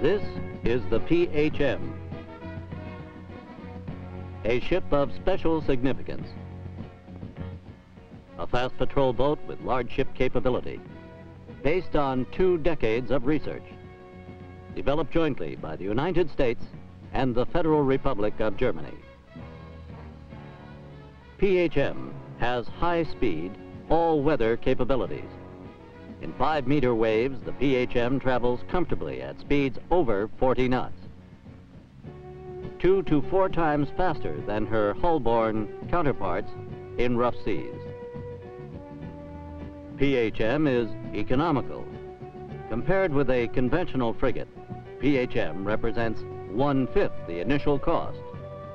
This is the PHM, a ship of special significance. A fast patrol boat with large ship capability, based on two decades of research, developed jointly by the United States and the Federal Republic of Germany. PHM has high speed, all-weather capabilities. In five-meter waves, the PHM travels comfortably at speeds over 40 knots. Two to four times faster than her hull-borne counterparts in rough seas. PHM is economical. Compared with a conventional frigate, PHM represents one-fifth the initial cost,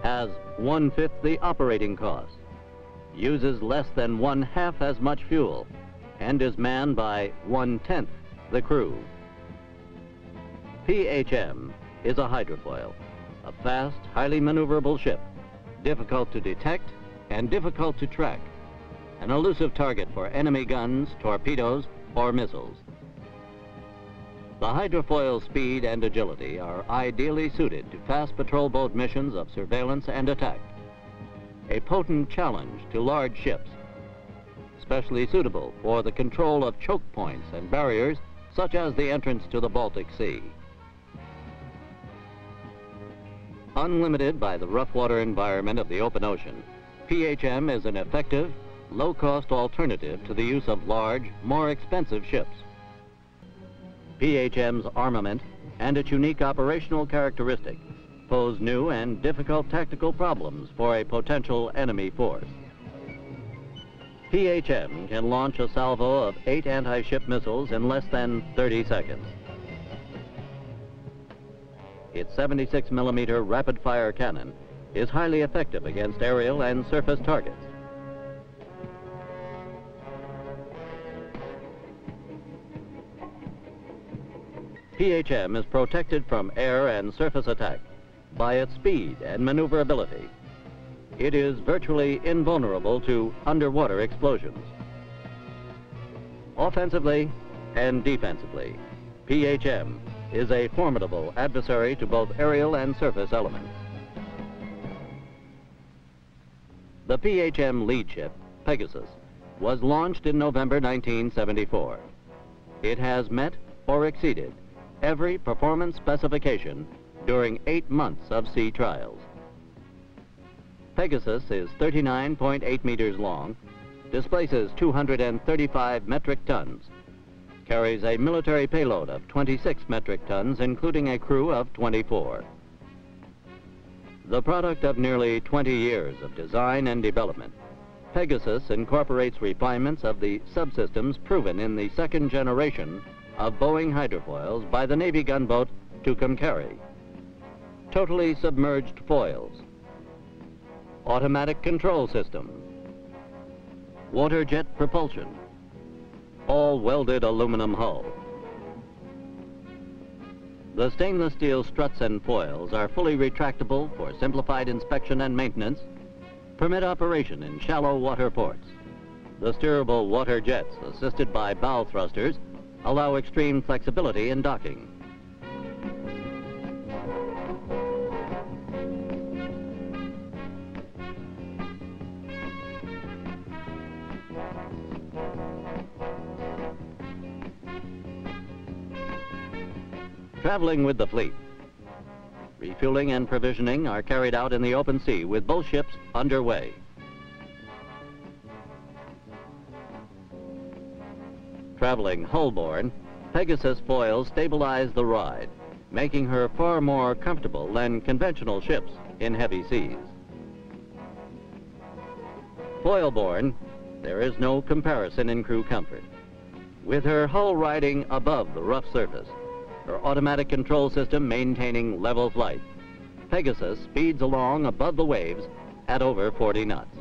has one-fifth the operating cost, uses less than one-half as much fuel, and is manned by one-tenth the crew. PHM is a hydrofoil, a fast, highly maneuverable ship, difficult to detect and difficult to track, an elusive target for enemy guns, torpedoes, or missiles. The hydrofoil's speed and agility are ideally suited to fast patrol boat missions of surveillance and attack. A potent challenge to large ships especially suitable for the control of choke points and barriers such as the entrance to the Baltic Sea. Unlimited by the rough water environment of the open ocean, PHM is an effective, low-cost alternative to the use of large, more expensive ships. PHM's armament and its unique operational characteristic pose new and difficult tactical problems for a potential enemy force. PHM can launch a salvo of eight anti-ship missiles in less than 30 seconds. Its 76 millimeter rapid-fire cannon is highly effective against aerial and surface targets. PHM is protected from air and surface attack by its speed and maneuverability it is virtually invulnerable to underwater explosions. Offensively and defensively, PHM is a formidable adversary to both aerial and surface elements. The PHM lead ship, Pegasus, was launched in November 1974. It has met or exceeded every performance specification during eight months of sea trials. Pegasus is 39.8 meters long, displaces 235 metric tons, carries a military payload of 26 metric tons, including a crew of 24. The product of nearly 20 years of design and development, Pegasus incorporates refinements of the subsystems proven in the second generation of Boeing hydrofoils by the Navy gunboat Tucumcari. Totally submerged foils, automatic control system, water jet propulsion, all welded aluminum hull. The stainless steel struts and foils are fully retractable for simplified inspection and maintenance, permit operation in shallow water ports. The steerable water jets, assisted by bow thrusters, allow extreme flexibility in docking. Traveling with the fleet. Refueling and provisioning are carried out in the open sea with both ships underway. Traveling hull-borne, Pegasus foils stabilize the ride, making her far more comfortable than conventional ships in heavy seas. Foil-borne, there is no comparison in crew comfort. With her hull riding above the rough surface, her automatic control system maintaining level flight. Pegasus speeds along above the waves at over 40 knots.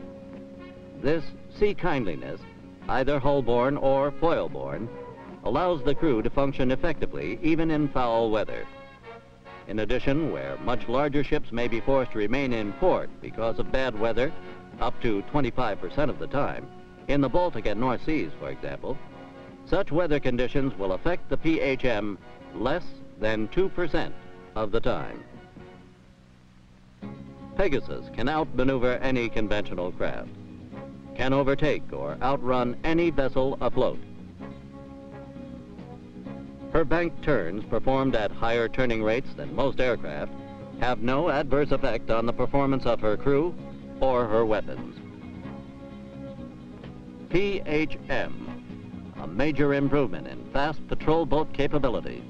This sea kindliness, either hull-borne or foil-borne, allows the crew to function effectively even in foul weather. In addition, where much larger ships may be forced to remain in port because of bad weather, up to 25% of the time, in the Baltic and North Seas, for example, such weather conditions will affect the PHM less than 2% of the time. Pegasus can outmaneuver any conventional craft, can overtake or outrun any vessel afloat. Her bank turns performed at higher turning rates than most aircraft have no adverse effect on the performance of her crew or her weapons. PHM, a major improvement in fast patrol boat capabilities.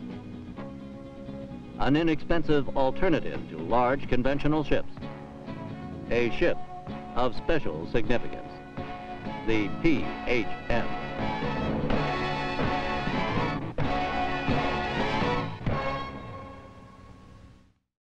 An inexpensive alternative to large conventional ships. A ship of special significance. The PHM.